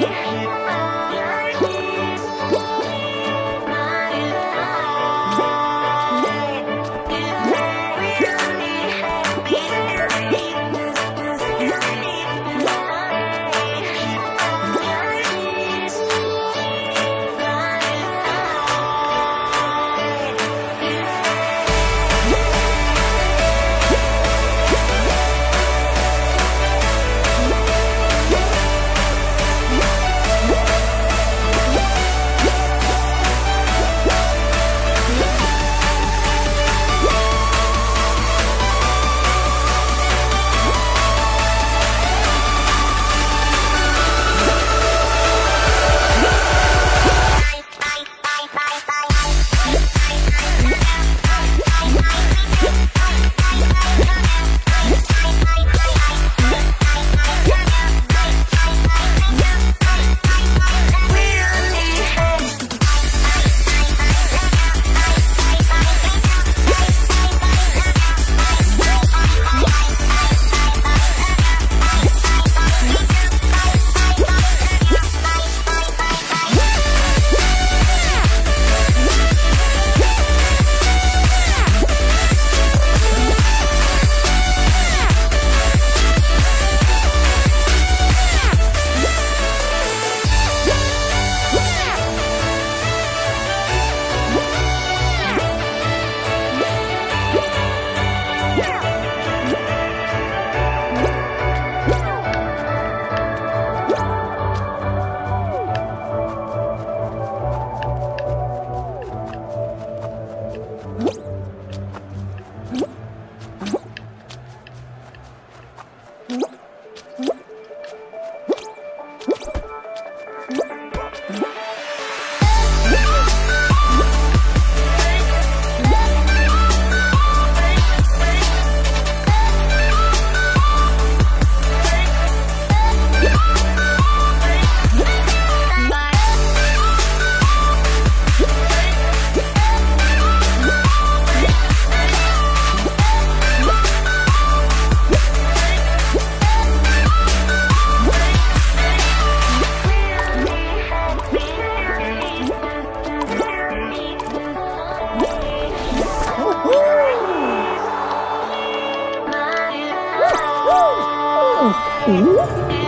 Yeah. Ooh.